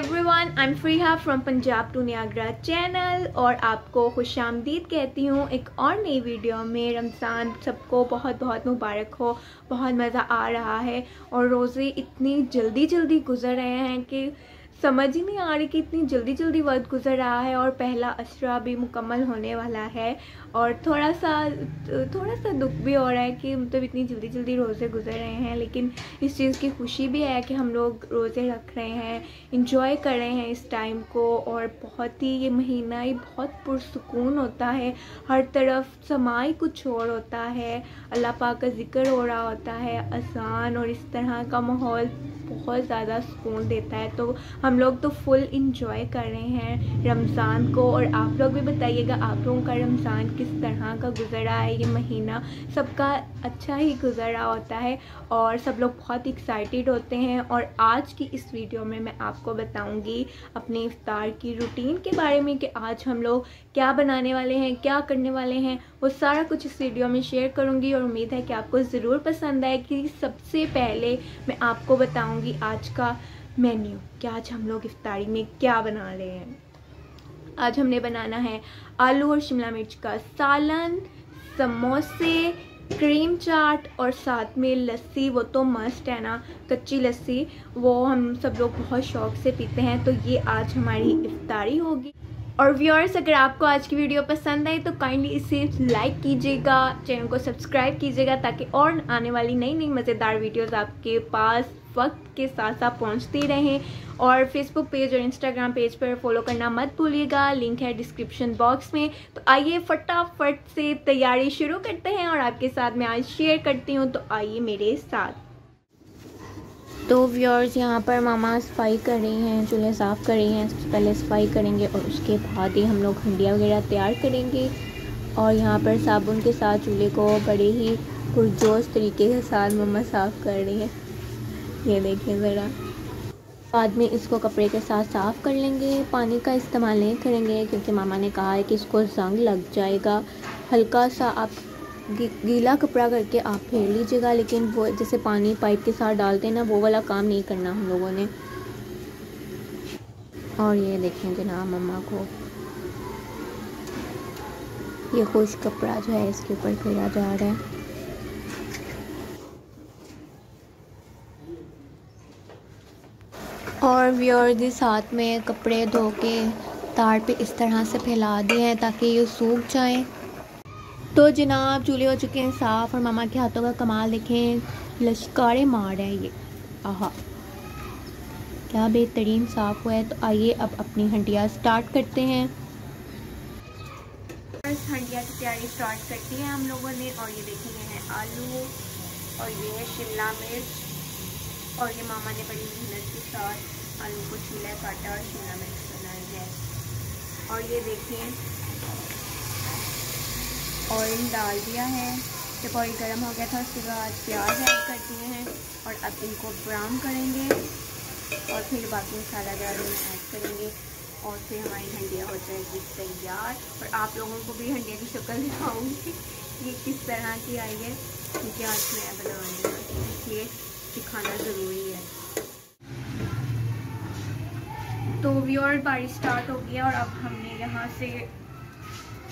Everyone I am Fariha from Punjab to Niagara channel और आपको खुश आमदीद कहती हूँ एक और नई वीडियो में। रमज़ान सबको बहुत बहुत मुबारक हो, बहुत मज़ा आ रहा है और रोज़े इतनी जल्दी जल्दी गुजर रहे हैं कि समझ ही नहीं आ रही कि इतनी जल्दी जल्दी वक्त गुजर रहा है और पहला असरा भी मुकम्मल होने वाला है। और थोड़ा सा थोड़ा सा दुख भी हो रहा है कि मतलब इतनी जल्दी जल्दी रोज़े गुजर रहे हैं, लेकिन इस चीज़ की खुशी भी है कि हम लोग रोज़े रख रहे हैं इंजॉय कर रहे हैं इस टाइम को और बहुत ही ये महीना ही बहुत पुरसकून होता है। हर तरफ़ समाई कुछ और होता है, अल्लाह पाक का ज़िक्र हो रहा होता है आसान और इस तरह का माहौल बहुत ज़्यादा सुकून देता है। तो हम लोग तो फुल इंजॉय कर रहे हैं रमज़ान को और आप लोग भी बताइएगा आप लोगों का रमज़ान किस तरह का गुजरा है ये महीना। सबका अच्छा ही गुजरा होता है और सब लोग बहुत एक्साइटेड होते हैं और आज की इस वीडियो में मैं आपको बताऊँगी अपने इफ्तार की रूटीन के बारे में कि आज हम लोग क्या बनाने वाले हैं, क्या करने वाले हैं। वो सारा कुछ इस वीडियो में शेयर करूँगी और उम्मीद है कि आपको ज़रूर पसंद आए। कि सबसे पहले मैं आपको बताऊँगी आज का मेन्यू कि आज हम लोग इफ्तारी में क्या बना रहे हैं। आज हमने बनाना है आलू और शिमला मिर्च का सालन, समोसे क्रीम चाट और साथ में लस्सी, वो तो मस्ट है ना, कच्ची लस्सी, वो हम सब लोग बहुत शौक से पीते हैं तो ये आज हमारी इफ्तारी होगी। और व्यूअर्स अगर आपको आज की वीडियो पसंद आई तो काइंडली इसे लाइक कीजिएगा चैनल को सब्सक्राइब कीजिएगा, ताकि और आने वाली नई नई मज़ेदार वीडियोस आपके पास वक्त के साथ साथ पहुँचती रहें। और फेसबुक पेज और इंस्टाग्राम पेज पर फॉलो करना मत भूलिएगा लिंक है डिस्क्रिप्शन बॉक्स में। तो आइए फटाफट से तैयारी शुरू करते हैं और आपके साथ मैं आज शेयर करती हूँ तो आइए मेरे साथ। तो व्यूअर्स यहाँ पर मामा सफ़ाई कर रही हैं, चूल्हे साफ़ कर रही हैं। सबसे पहले सफ़ाई करेंगे और उसके बाद ही हम लोग हंडिया वगैरह तैयार करेंगे। और यहाँ पर साबुन के साथ चूल्हे को बड़े ही पुरजोश तरीके के साथ मम्मा साफ़ कर रही हैं। ये देखें ज़रा। बाद में इसको कपड़े के साथ साफ़ कर लेंगे। पानी का इस्तेमाल नहीं करेंगे, क्योंकि मामा ने कहा है कि इसको जंग लग जाएगा। हल्का सा आप गीला कपड़ा करके आप फेर लीजिएगा, लेकिन वो जैसे पानी पाइप के साथ डालते हैं ना, वो वाला काम नहीं करना हम लोगों ने। और ये देखें जनाब मम्मा को। ये खुश कपड़ा जो है, इसके ऊपर फेरा जा रहा है। और व्यूअर साथ में कपड़े धो के तार पे इस तरह से फैला दिए हैं, ताकि ये सूख जाएँ। तो जनाब, चूल्हे हो चुके हैं साफ़ और मामा के हाथों का कमाल देखें। लश्कारे मार है ये। आहा। क्या बेहतरीन साफ़ हुआ है। तो आइए अब अपनी हंडिया स्टार्ट करते हैं। बस हंडिया की तैयारी स्टार्ट करती है हम लोगों ने और ये देखें, ये है आलू और ये है शिमला मिर्च और ये मामा ने बड़ी मेहनत के साथ आलू को छीला, काटा और शिमला मिर्च बनाई है। और ये देखें ऑयल डाल दिया है। जब ऑयल गर्म हो गया था, उसके बाद प्याज ऐड कर दिए हैं और अब इनको ब्राउन करेंगे और फिर बाकी मसाला डाल ऐड करेंगे और फिर हमारी हंडिया हो जाएगी तैयार। और आप लोगों को भी हंडिया की शक्ल दिखाऊँगी ये किस तरह की आई है, क्योंकि आज मैं बना रही हूँ, इसलिए सिखाना ज़रूरी है। तो व्यूअर बारिश स्टार्ट हो गया और अब हमने यहाँ से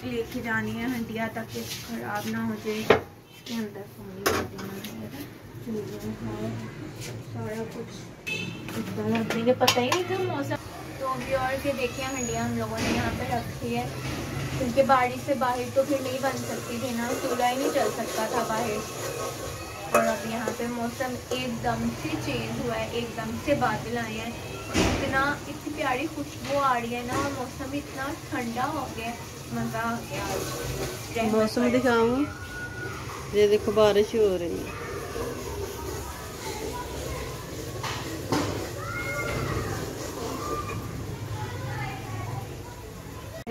लेके जानी है, हंडिया ताकि ख़राब ना हो जाए। इसके अंदर पानी है सारा कुछ। रख देंगे पता ही नहीं था मौसम। तो अभी और फिर देखिए, हंडिया हम लोगों ने यहाँ पे रखी है। क्योंकि बारिश से बाहर तो फिर नहीं बन सकती थी ना, चूल्हा ही नहीं चल सकता था बाहर। और अब यहाँ पे मौसम एकदम से चेंज हुआ है, एकदम से बादल आए हैं। इतना, इतनी प्यारी खुशबू आ रही है ना और मौसम इतना ठंडा हो गया गया मौसम दिखाऊँ? ये देखो, बारिश हो रही है।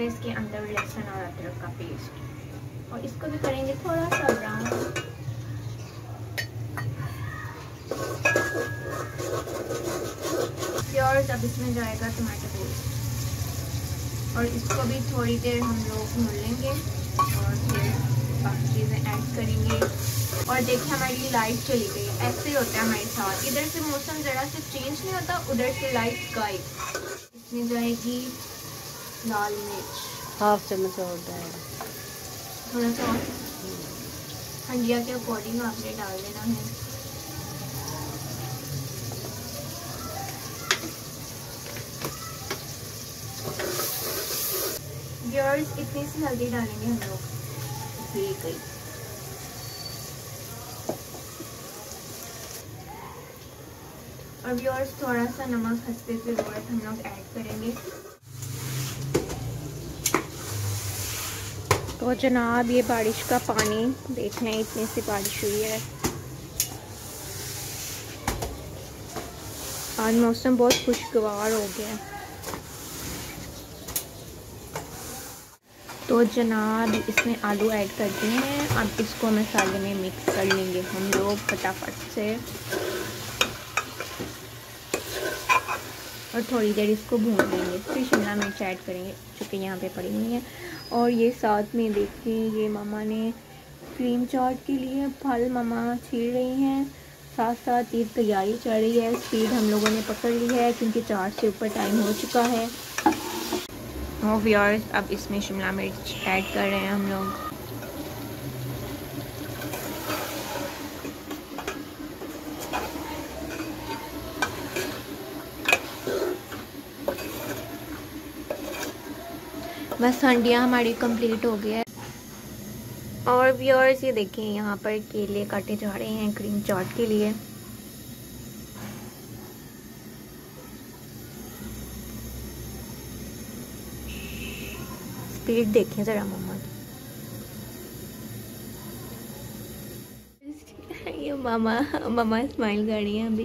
इसके अंदर लहसुन और अदरक का पेस्ट और इसको भी करेंगे थोड़ा सा ब्राउन प्योर अब इसमें जाएगा टमाटो पेस्ट और इसको भी थोड़ी देर हम लोग भून लेंगे और फिर बाकी चीज़ें ऐड करेंगे। और देखिए हमारी लाइट चली गई। ऐसे ही होता है हमारे साथ। इधर से मौसम ज़रा से चेंज नहीं होता उधर से लाइट गायब इसमें जाएगी लाल मिर्च। हाफ़ चम्मच और थोड़ा सा और। हंडिया के अकॉर्डिंग आपने डाल देना है। व्यूअर्स इतनी सी हल्दी डालेंगे हम लोग। ये गई और व्यूअर्स थोड़ा सा नमक हँसते ज़रूरत हम लोग ऐड करेंगे। तो जनाब, ये बारिश का पानी देख लें इतनी सी बारिश हुई है। आज मौसम बहुत खुशगवार हो गया। तो जनाब, इसमें आलू ऐड कर दिए हैं। अब इसको मसाले में मिक्स कर लेंगे हम लोग फटाफट से। और थोड़ी देर इसको भून लेंगे। फिर शिमला मिर्च ऐड करेंगे चूँकि यहाँ पे पड़ी हुई है। और ये साथ में देखिए, ये मामा ने क्रीम चाट के लिए फल मामा छील रही हैं। साथ साथ ये तैयारी चल रही है। स्पीड हम लोगों ने पकड़ ली है, क्योंकि चाट से ऊपर टाइम हो चुका है। और व्यूअर्स अब इसमें शिमला मिर्च ऐड कर रहे हैं हम लोग। बस हंडिया हमारी कंप्लीट हो गई है। और व्यूअर्स ये देखें यहाँ पर केले काटे जा रहे हैं क्रीम चाट के लिए। स्पीड देखें ज़रा मम्मा ये मामा मामा स्माइल कर रही है अभी।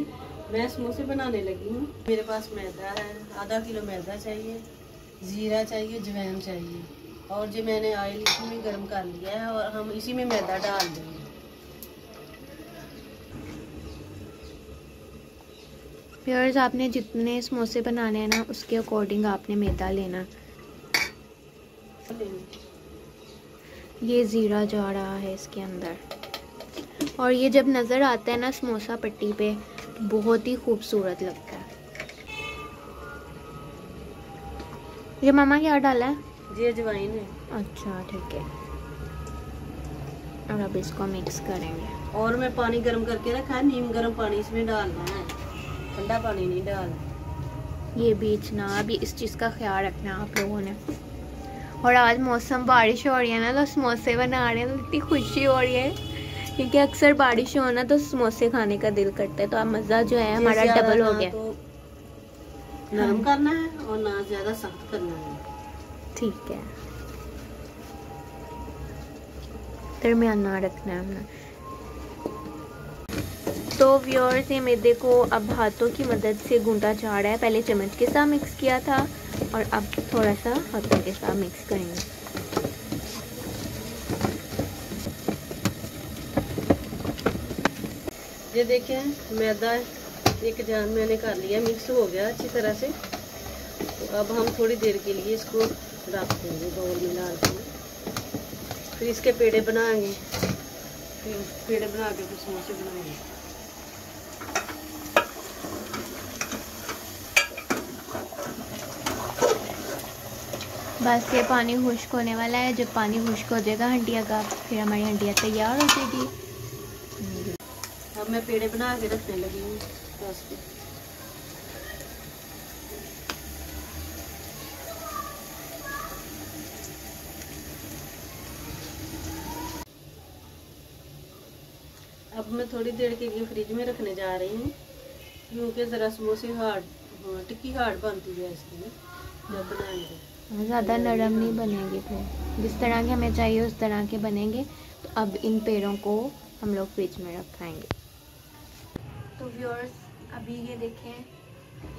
मैं समोसे बनाने लगी हूँ। मेरे पास मैदा है आधा किलो मैदा चाहिए ज़ीरा चाहिए जवैन चाहिए। और जो मैंने ऑयल इसमें गर्म कर लिया है और हम इसी में मैदा डाल देंगे। प्याज आपने जितने समोसे बनाने हैं ना उसके अकॉर्डिंग आपने मैदा लेना। ये ज़ीरा जा रहा है इसके अंदर। और ये जब नज़र आता है ना समोसा पट्टी पे बहुत ही खूबसूरत लगता है। ये मामा क्या डाला है? जी अजवाइन है। अच्छा ठीक है। और अब इसको मिक्स करेंगे। और मैं पानी गर्म करके रखा है नीम गर्म पानी इसमें डालना है। ठंडा पानी नहीं डालना। ये बीचना अभी इस चीज़ का ख्याल रखना आप लोगों ने। और आज मौसम बारिश हो रही है ना तो समोसे बना रहे हैं तो इतनी खुशी हो रही है। क्योंकि अक्सर बारिश हो ना तो समोसे खाने का दिल करता है तो अब मज़ा जो है हमारा डबल हो गया। तो नरम करना है और ना ज़्यादा सख्त करना है। ठीक है। दरमियाना रखना है हमने। तो व्यूअर्स ये मैदे को अब हाथों की मदद से गूंदा जा रहा है। पहले चम्मच के साथ मिक्स किया था। और अब थोड़ा सा हाथों के साथ मिक्स करेंगे। ये देखें, मैदा एक जान मैंने कर लिया मिक्स हो गया अच्छी तरह से। तो अब हम थोड़ी देर के लिए इसको रख देंगे बाउल में डाल के। फिर इसके पेड़े बनाएँगे। फिर पेड़े बना के फिर समोसे बनाएँगे। बस ये पानी खुश्क होने वाला है। जब पानी खुश्क हो जाएगा हंडिया का फिर हमारी हंडिया तैयार हो जाएगी। अब मैं पेड़े बना के रखने लगी हूँ। अब मैं थोड़ी देर के लिए फ्रिज में रखने जा रही हूँ क्योंकि ज़रा समोसे हार्ड हाँ, टिक्की हार्ड बनती है इसकी जब बनाएँगे ज़्यादा नरम नहीं बनेंगे फिर। जिस तरह के हमें चाहिए, उस तरह के बनेंगे। तो अब इन पेड़ों को हम लोग फ्रिज में रखाएँगे तो व्यूअर्स अभी ये देखें,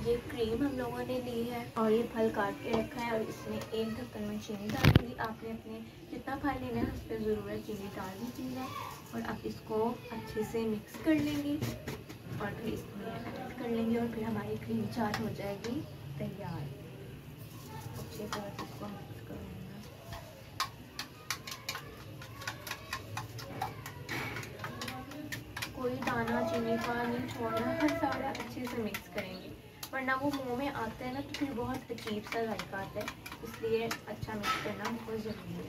ये क्रीम हम लोगों ने ली है और ये फल काट के रखा है और इसमें एक ढक्कन में चीनी डालूँगी। आपने अपने जितना फल लेना है, उस पर ज़रूरत चीनी डाल दीजिएगा और आप इसको अच्छे से मिक्स कर लेंगे और फिर इसमें कर लेंगे और फिर हमारी क्रीम चाट हो जाएगी तैयार। अच्छे बाद इसको मिक्स करूँगा कोई दाना, चीनी का नहीं छोड़ना है सारा अच्छे से मिक्स करेंगे। वरना वो मुँह में आता है ना तो फिर बहुत अजीब सा लड़का आता है। इसलिए अच्छा मिक्स करना बहुत ज़रूरी है।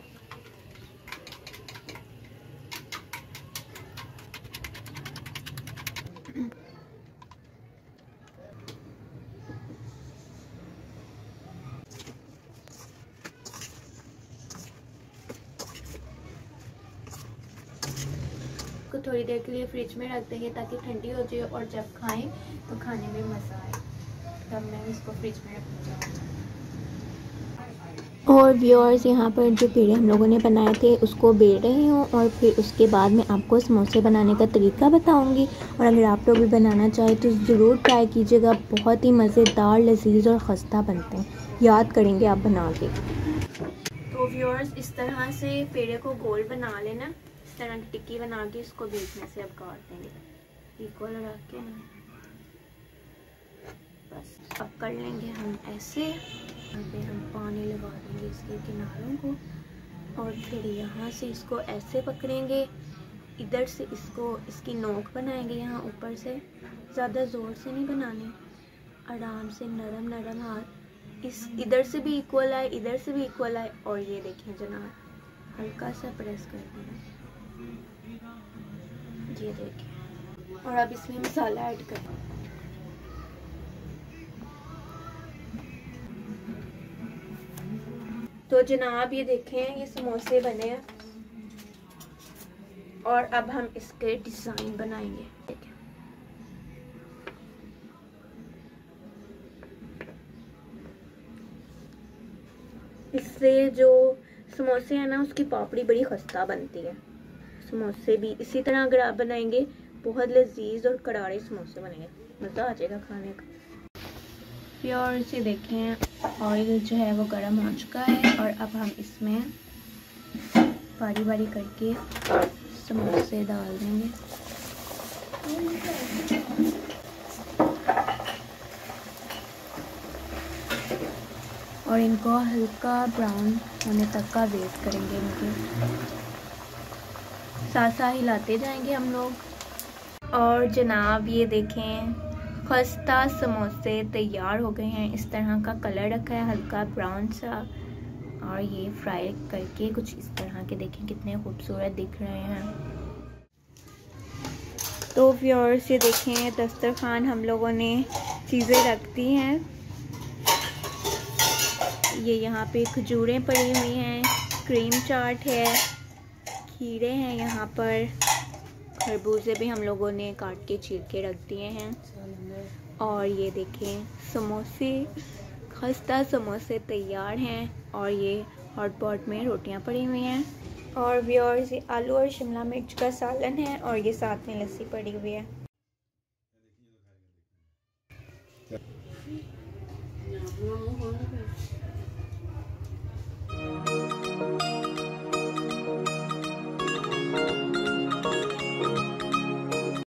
थोड़ी देर के लिए फ्रिज में रख देंगे ताकि ठंडी हो जाए और जब खाएँ तो खाने में मज़ा आए। तब मैं इसको फ्रिज में रख और व्यूअर्स यहाँ पर जो पेड़े हम लोगों ने बनाए थे उसको बेल रही हूँ और फिर उसके बाद मैं आपको समोसे बनाने का तरीका बताऊँगी। और अगर आप लोग भी बनाना चाहें तो ज़रूर ट्राई कीजिएगा। बहुत ही मज़ेदार लजीज और ख़स्ता बनते हैं। याद करेंगे आप बना के। तो व्यूअर्स इस तरह से पेड़े को गोल बना लेना। तरह की टिक्की बना के इसको बीच में से अब काट देंगे इक्वल रख के। बस, अब कर लेंगे हम ऐसे। पे हम पानी लगा देंगे इसके किनारों को। और फिर यहाँ से इसको ऐसे पकड़ेंगे। इधर से इसको, इसकी नोक बनाएँगे यहाँ ऊपर से। ज़्यादा ज़ोर से नहीं बनाने। आराम से नरम नरम हाथ। इस, इधर से भी इक्वल आए, इधर से भी इक्वल आए। और ये देखें जनाब, हल्का सा प्रेस कर देना। ये देखें। और अब इसमें मसाला ऐड करें। तो जनाब, ये देखें, ये समोसे बने हैं। और अब हम इसके डिज़ाइन बनाएँगे। इससे जो समोसे हैं ना, उसकी पापड़ी बड़ी खस्ता बनती है। समोसे भी इसी तरह अगर आप बनाएँगे, बहुत लजीज और करारे समोसे बनेंगे। मज़ा आ जाएगा खाने का। प्योर से देखें ऑयल जो है वो गर्म हो चुका है और अब हम इसमें बारी बारी करके समोसे डाल देंगे। और इनको हल्का ब्राउन होने तक का वेट करेंगे इनके। साथ साथ हिलाते जाएँगे हम लोग। और जनाब, ये देखें, खस्ता समोसे तैयार हो गए हैं। इस तरह का कलर रखा है, हल्का ब्राउन सा। और ये फ्राई करके कुछ इस तरह के देखें, कितने खूबसूरत दिख रहे हैं। तो व्यूअर्स ये देखें, दस्तरखान हम लोगों ने चीज़ें रख दी हैं। ये यहाँ पे खजूरें पड़ी हुई हैं क्रीम चाट है। खीरे हैं यहाँ पर। खरबूजे भी हम लोगों ने काट के चीर के रख दिए हैं। और ये देखें, समोसे, खस्ता समोसे तैयार हैं और ये हॉट पॉट में रोटियाँ पड़ी हुई हैं। और व्यूअर्स ये आलू और शिमला मिर्च का सालन है और ये साथ में लस्सी पड़ी हुई है।